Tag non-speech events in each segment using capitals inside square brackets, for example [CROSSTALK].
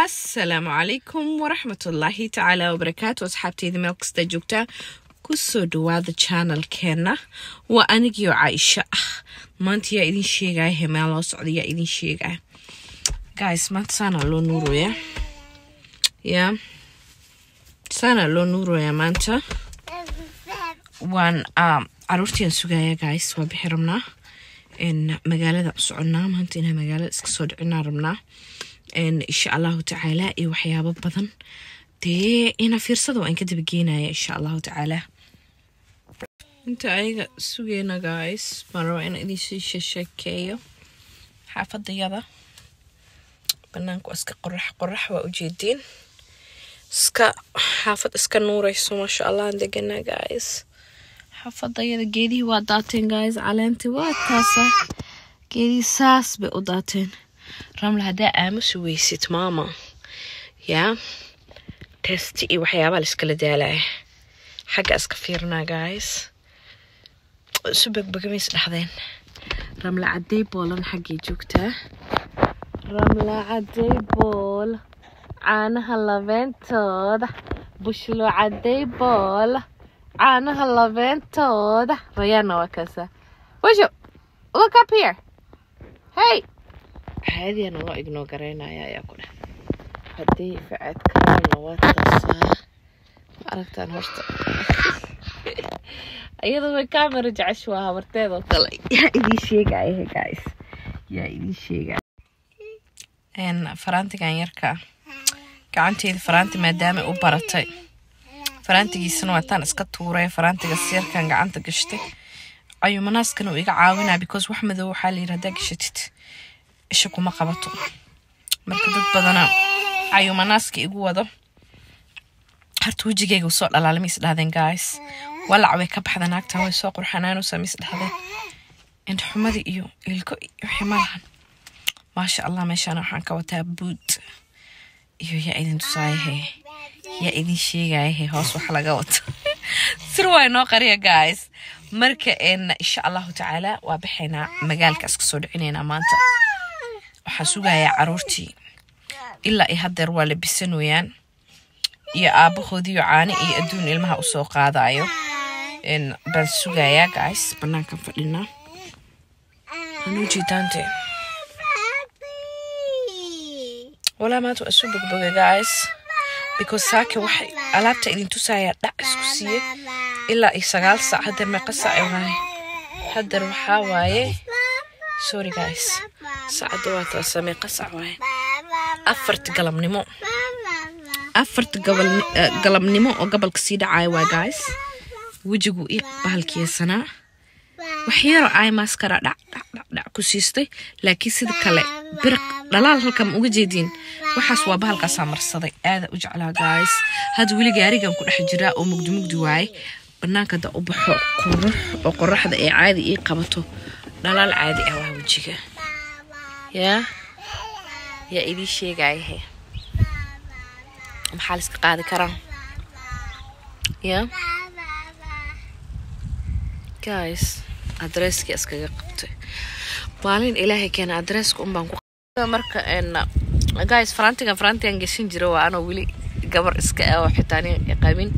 asalaamu calaykum waraxmatullaahi tacaala wabarakaatu asxaabteyda meel kasta joogtaa ku soo dhawaada channelkeena. Waa anigio caaisha ah. Maanta yaa idin sheegaya hemeel loo socda yaa idin sheegaya guys maanta saana loo nuuraya ya saana loo nuuraya maanta. Waan um, caruurtian sugaya guys. Waa bixi rabnaa. Magaalada u soconaa maanta inaa magaalada iska soo dhicinaa rabnaa insha allahu tacaala iyo waxyaabo badan. Dee ina fiirsada waa in ka dabageynaya insha allahu tacaala inta ayaga sugeyna guys baan rabaa in idinsii sheekeeyo xaafadayada. Banaanka waa iska qorax qorax waa ujeediin iska xaafad iska nuureyso maasha allah aan deganaa guys. Xaafadayada geedihii waa daateen guys. Caleentii waa taasa. Geedihii saas bay u daateen ramla haddaa aamusi weysid maama. Yaa? Testi iyo waxyaabaa la iskala daalaya xagga iska fiirnaa guys. Isu begbegamays dhahdeen ramla cadey boolan xaggay joogtaa. Ramla cadey bool. Caanaha labeentooda. Bushlo cadey bool. Caanaha labeentooda. Rayaana waa kaasa. Busho look up here. Hey caadiyan loo ignoo garaynaya ayaa ku dheh haddii waa taasaa ma aragtaan horta iyadoo way camera jeceshu waa habarteedoo kale yaa idiin sheegaya guys. yaa idiin sheegaya faraantigan yarka gacanteeda faraanti maadaama u baratay faraantigiisana waataan iska tuuray faraantigas yarkan gacanta gashtay cayumanaaskana uu iga caawinaa because wax madow waxaa layidhi haddaa gashatid isha kuma qabato marka dad badana cayumanaaska igu wado. Harta wejigeyga u soo dhalaala ma is dhahdeen guys? Walac way ka baxda naagtan way soo qurxanaanaysaa ma is dhahdeen indhaxumadii iyo ilko wixii ma lahan maasha allah meeshaan waxaan ka wataa buud iyo yaa idin tusaayahe yaa idin sheegayahe hoos wax laga wato. [LAUGHS] Sir waa inoo qariya guys. Marka insha allahu tacaala waa baxaynaa magaalkaas ka soo dhicinaynaa maanta waxaan sugayaa caruurtii. Ilaa iyo hadeer waa la bisanooyaan iyo aabahoodiiyo caani iyo adduun ilmaha u soo qaadayo baan sugayaa guys. Banaankan fadhinaa anuu jeedaante walaa maanta waa isu bogboga guys. Because saaka waxay alaabta idin tusayaa dhac isku siiye ilaa iyo sagaal saac hadeer meeqa saac waaye hadeer waxaa waaye. Sorry guys saacadda waa taasa meeqa saac waaye afarta galabnimo afarta galabnimo oo gobolka sii dhacaya waa guys wejigu i bahalkiyeysanaa waxyaro ay maskara dhac dhac dhac dhac ku siistay laakiin sida kale biriq dhalaal halkan ma uga jeediin waxaas waa bahalkaasaa marsaday aada u jeclaa guys. hadda weli gaarigan ku dhex jiraa oo mugdi mugdi waaye banaanka da u baxo qurux oo qoraxda ee caadi ii qabato dhalaal caadi ah waa wejiga yaa yaa idii sheegayahe maxaa la iska qaadi karaa yaa guys adresskii iskaga qabtay maalin ilaahay keena adresska unbaan ku marka guys faraantigan faraantigan gashan jira waa anoo weli gabar iska ah oo xitaa nin qabin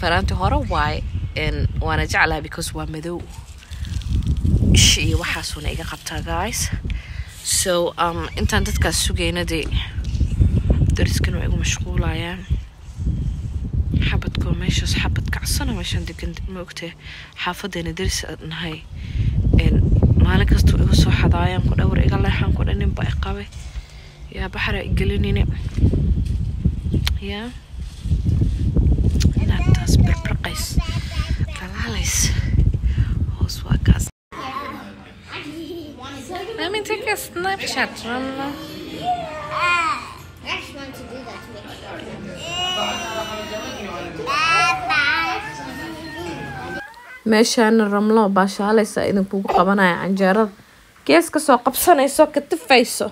faraanti hore waaye waana jeclaha because waa madow. Ishi iyo waxaasuuna iga qabtaa guys so um, intaan dadkaas sugayna dee dariskan waa igu mashquulayaan xabadkoo meeshaas xabad kacsana meeshaan degan ma ogtahay xaafadeena daris nahay. Maalin kastuu igu soo xadaayaan ku dhawar iga leexaan ku dhan ninba iqabay yaa baxara igelinine yaa? Naagtaas birbarqays dhalaalays hoos waa kaas me take a Snapchat, Ramla. To meeshaana ramlo baashaalaysa idinkugu qabanaya canjeerada gees ka soo qabsanayso ka tifayso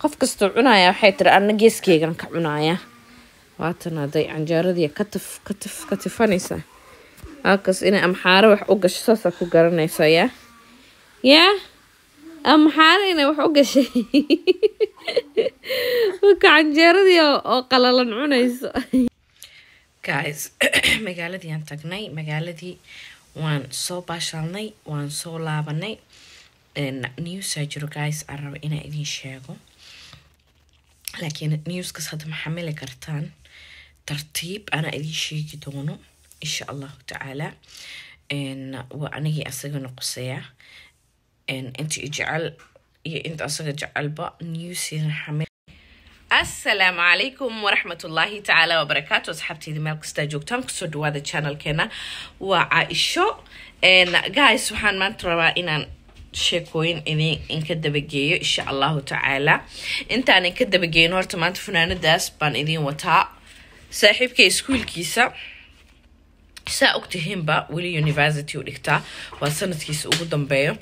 qof kastoo cunaya waxay tiri ana geeskeygan ka cunaya waatan hadday canjeeradii katif katif ka tifanaysaa halkaas inay amxaaro wax u gasho saasaa ku garanaysa yaa yaa maxaanayna wax u gashay. [LAUGHS] Marka canjeeradii oo qalalan cunayso. Guys [CLEARS THROAT] magaaladii aan tagnay magaaladii waan soo baashaalnay waan soo laabanay. Newsaa jiro guys. Aan raba inaan idiin sheego. Laakiin newskas hadda ma xamili kartaan. Tartiib anaa idiin sheegi doono insha allahu tacaala waa anigii asagana quseya inta i jecel iyo inta jecelba newsina xamil asalaamu calaykum waraxmatullaahi tacaala wabarakaatu asxaabteyda meel kastaa joogtaan ku soo dhawaada channelkeena waa caaisho guys waxaan maanta rabaa inaan sheekooyin idin inka dabageeyo insha allahu tacaala intaan inka dabageeyin horta maanta funaanadaas baan idin wataa saaxiibka iskuulkiisa saa ogtihiinba weli university u dhigtaa waa sanadkiisa ugu dambeeyo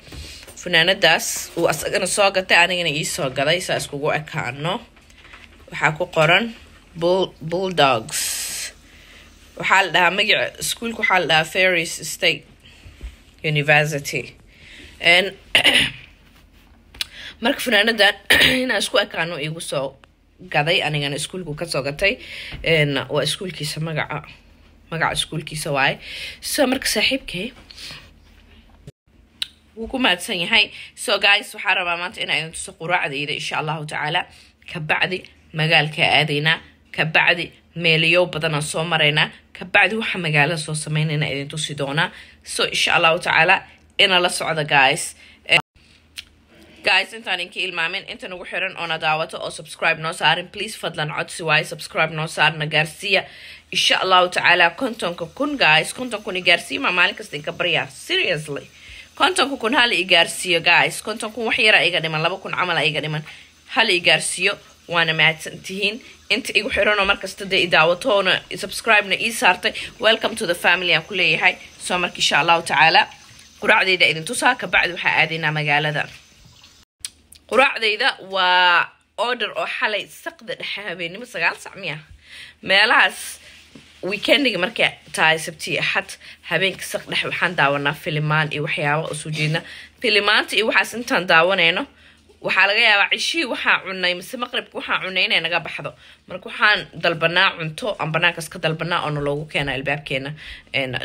funaanadaas uu asagana soo gatay anigana ii soo gaday saa iskugu ekaano. Waxaa ku qoran bulldogs. Waxaa la dhahaa magaca iskuulka waxaa la dhahaa ferris state university. [CLEARS THROAT] Marka funaanadan [CLEARS THROAT] inaan isku ekaano iigu soo gaday anigana iskuulku ka soo gatay. Waa iskuulkiisa magaca. Magaca iskuulkiisa waaye. So marka saaxiibkay wuu ku mahadsan yahay so guys waxaa rabaa maanta inaa idin tuso quraacdayda insha allahu tacaala. Kabacdi magaalkaa aadaynaa kabacdi meeliyo badanaan soo maraynaa kabacdi waxaa magaalada soo sameynayna idin tusi doonaa. So insha allahu tacaala ina la socda guys. Guys intaan inka ilmaamin inta nagu xiran oona daawato oo subscribe noo saarin please fadlan codsi waaye subscribe noo saarna gaarsiiya. Insha allahu tacaala kontonka kun guys konton kun i gaarsiiya maa maalin kasta inka baryaa seriously kontonka kun hala i gaarsiiyo guys. konton kun wax yara iga dhiman laba kun camal iga dhiman. Hala i gaarsiiyo waana mahadsan tihiin inta igu xiranoo markasta dee i daawatoona subscribe-na ii saartay. Welcome to the family aan ku leeyahay. Soo marka insha allahu tacaala quraacdayda idin tusaa kabacdi waxaa aadaynaa magaalada. Quraacdayda waa order oo xalay saqda dhexe habeenimo sagaal sac miya meelahaas weekendiga markay tahay sabtii axad habeenka saq dhexe waxaan daawanaa filimaan iyo waxyaaba u soo jeedna. Filimaanta iyo waxaas intaan daawanayno waxaa laga yaabaa cishihii waxaa cunay mise maqribka waxaa cunay inay naga baxdo. Marka waxaan dalbanaa cunto aan banaankaas ka dalbanaa oona loogu keena albaabkeena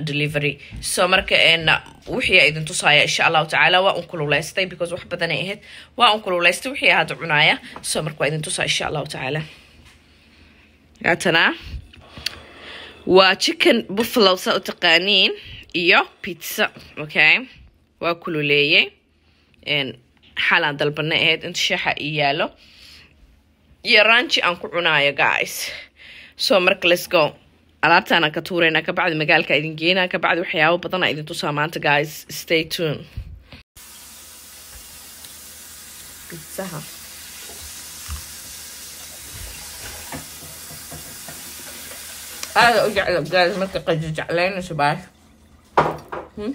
delivery. So marka wixii idin tusaaya insha allahu tacaala waa un kululeystay because wax badanay ahayd. Waa un kululeystay wixii hadda cunaaya. So marka waa idin tusaa insha allahu tacaala. Haatanaa waa chicken buffalo saa u taqaaniin iyo pizza okay? Waa kululeeyey xalaan dalbana ahayd inta shaaxa ii yaalo iyo ranji aan ku cunaayo guys. So marka let's go. Ka tuuraynaa kabacdi magaalka idin geenaa kabacdi waxyaabo badana idin tusaa maanta guys. Stay tune pizzaha aada u jecla guys marka qaji jeclaynayso baash hmm?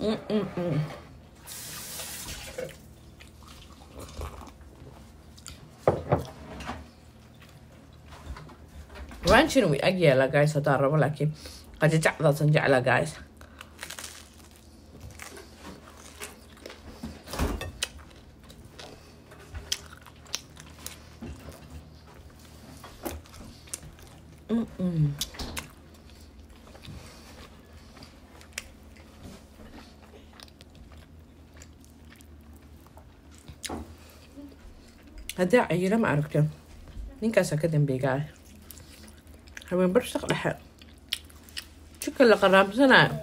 Mm-mm-mm. ranchina way ag yaalla guys haddaan Mm-mm. haddii cayiro ma aragto ninkaasaa ka dambeegaa haween barsaq dhexe jika la qaraabsanayo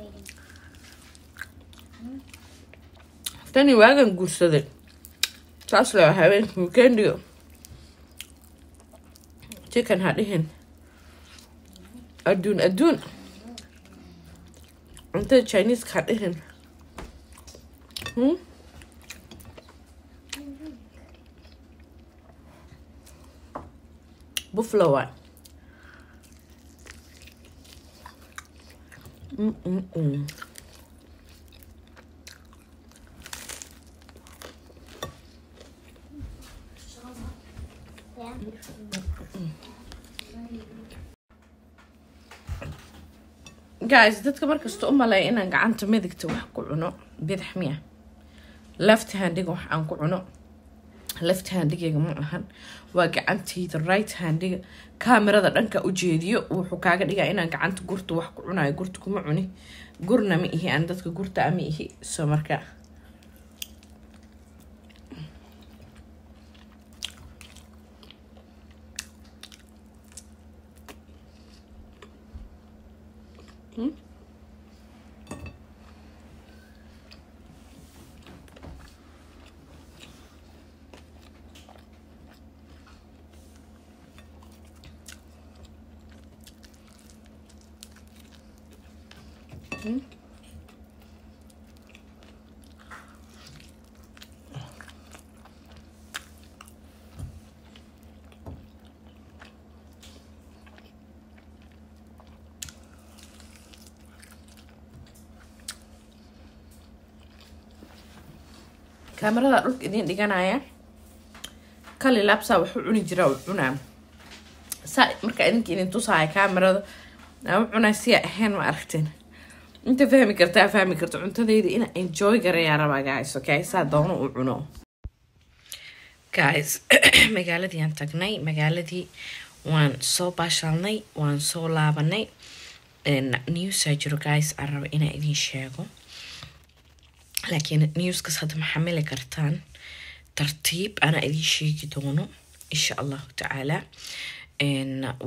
tani waagan guursaday saas leo habeenka weekendiga jikan ha dhihin adduun adduun cuntada chineeska ha dhihin buffalo waay Mm-mm-mm. Yeah. Guys dadka markasta u maleeya inaan gacanta midigta wax ku cuno bidix miya. Left handiga wax aan ku cuno. Left handigayga ma ahan. Waa gacantayda right handiga. Kaamirada dhanka ujeediyo wuxuu kaaga dhigaa inaan gacanta gurta wax ku cunayo. Gurta kuma cuni. Gurna ma ihi aan dadka gurta ama ihi. Soo marka kaamarada dhulka idiin dhiganaya kali laabsaa waxu cuni jiraa u cunaa. Saa marka idinka idin tusaya kaamarada aan u cunaa siya ahayn ma aragteen inta fahmi kartaa fahmi karta cuntadayda ina enjoy garayaa rabaa guys okay? Saa doono u cuno. Guys [CLEARS THROAT] magaaladii aan tagnay magaaladii waan soo baashalnay waan soo laabanay. Newsaa jiro guys aan raba inaa idin sheego laakiin newskas hadda ma xamili kartaan tartiib anaa idin sheegi doono insha allahu tacaala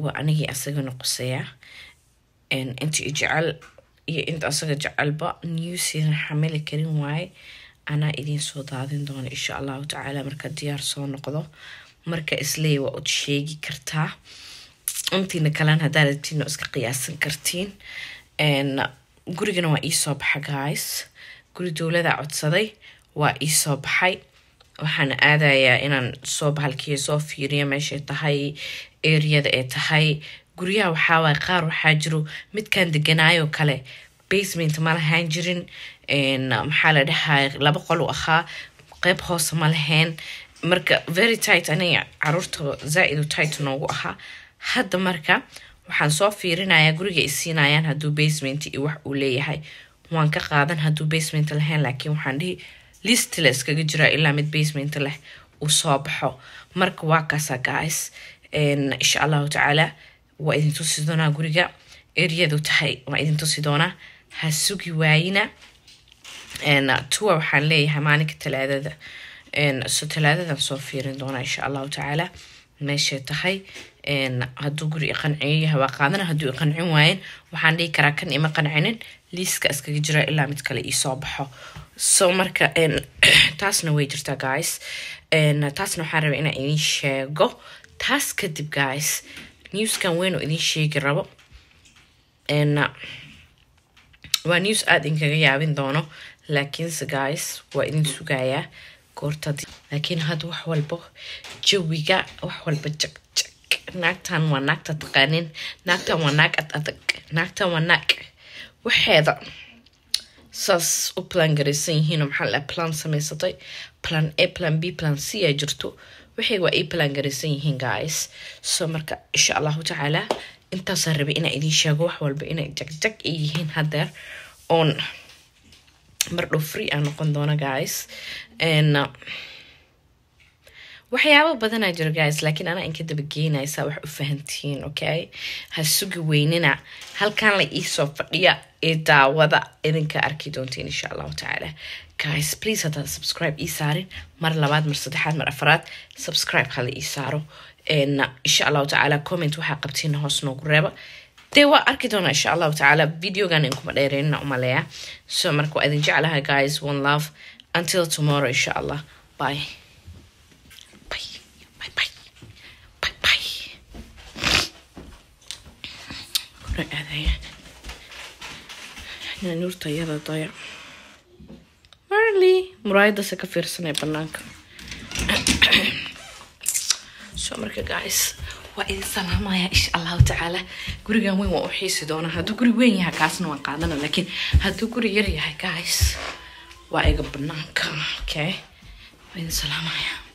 waa anigii asaga noqosaya inta jecel iyo inta asaga jecelba newsiina xamili karin waaye anaa idiin soo daadin doono insha allahu tacaala marka diyaar soo noqdo marka isleey waa ud sheegi kartaa intiina kalena haddaa rabtiin iska qiyaasan kartiin gurigana waa iisoo baxa guys guri dowladda codsaday waa iisoo baxay. Waxaan aadayaa inaan soo bahalkiya soo fiiriyo meeshay tahay areada ay tahay. Guryaha waxaawaay qaar waxaa jiro midkaan deganaayo kale. Basement ma lahaan jirin maxaa la dhahaa laba qol u ahaa. Qeyb hoose ma marka very tight aniga carruurta zaa-idu tight noogu ahaa. Hadda marka waxaan soo fiirinayaa guriga isiinayaan hadduu basement iyo wax uu leeyahay waan ka qaadan hadduu basement lahayn laakiin waxaan dhihi list la iskaga jiraa ilaa mid basement leh uu soo baxo. Marka waa kaasa guys. Insha allahu tacaala waa idin tusi doonaa guriga. Areadu tahay waa idin tusi doonaa. Ha sugi waayina. Tour waxaan leeyahay maalinka talaadada. So talaadadan soo fiirin doonaa insha allahu tacaala. Meeshay tahay. Hadduu guri iqanciyo yahay waa qaadana hadduu iqancin waayen waxaan dhihi karaa kan ima qancinin liiska iskaga jira ilaa mid kale iisoo baxo. So marka [CLEARS THROAT] taasna way jirtaa guys. Taasna waxaan rabaa inaan idin sheego. Taas kadib guys newskan weynu idin sheegi rabo. Waa news aada inkaga yaabin doono laakiinse guys waa idin sugayaa goortadii laakiin hadda wax walba jawiga wax walba jagjag naagtan waa naagta taqaanin naagtan waa naag ad adag naagtan waa naag waxeeda. Saas u plan garaysan yihiin maxaa la plan samaysatay. Plan a plan b plan c aa jirto. Waxay waa ay plan garaysan yihiin guys. So marka insha allahu tacaala intaasaan rabay inaa idiin sheego wax walba inay jagjag ay yihiin hadeer oon mardhow free aa noqon doona guys waxyaabo badanaa jiro guys. Laakiin anaa inka dabageynaysa wax u fahantihiin okay? Ha sugi weynina. Halkan la iisoo fadhiya ee daawada. Idinka arki doontiin insha allahu tacaala. Guys please haddaad subscribe ii saarin. Mar labaad mar saddexaad mar afaraad subscribe hala ii saaro. Insha allahu tacaala comment waxaa qabtiina hoos noogu reeba. Dee waa arki doonaa insha allahu tacaala videogan inkuma dheereynina umaleeya so marka waa idin jeclaha guys. One love. Until tomorrow insha allah. Bye nuurta iyada daya marley! Muraayadase ka fiirsanay banaanka so [COUGHS] marka guys. Waa idin salaamaya insha allahu tacaala gurigan weyn waa u xiisi doonaa hadduu guri weyn yahay kaasna waan qaadana laakiin hadduu guri yar yahay guys. Waa iga banaanka okay waa idin salaamaya